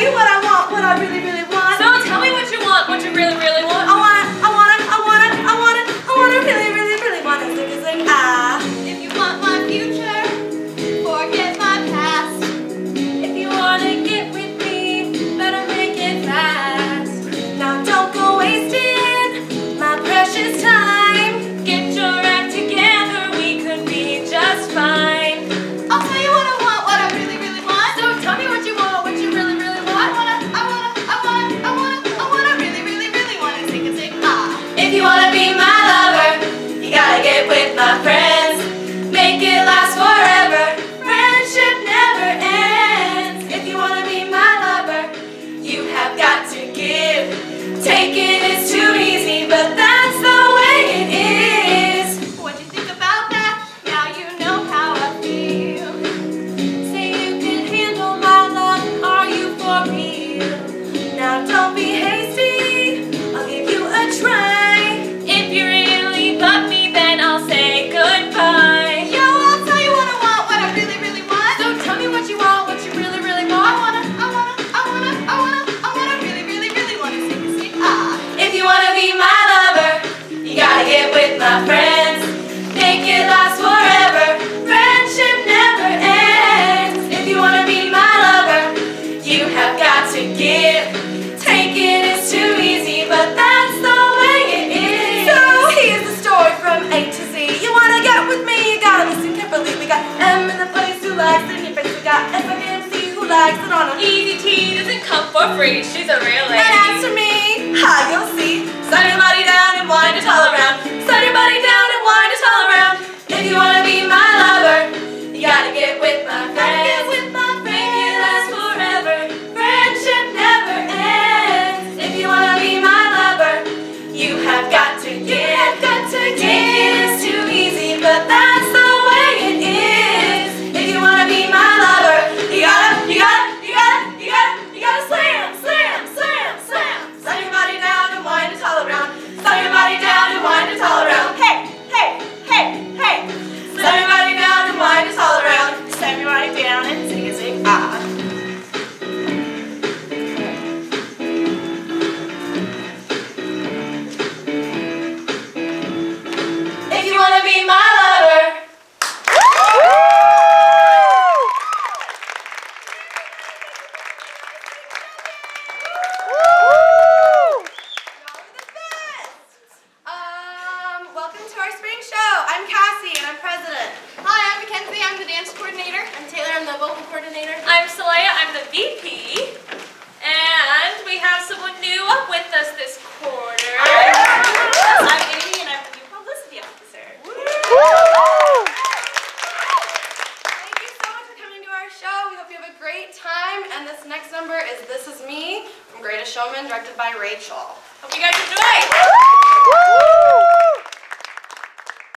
you what I want, what I really, really want. Billy. We got M in the place who likes the nitpicks. We got F like C who likes it on an EDT. Doesn't come for free. She's a real lady. And as for me, hi, you'll see. Sunny wanted to tell next number is This Is Me from Greatest Showman, directed by Rachel. Hope you guys enjoy!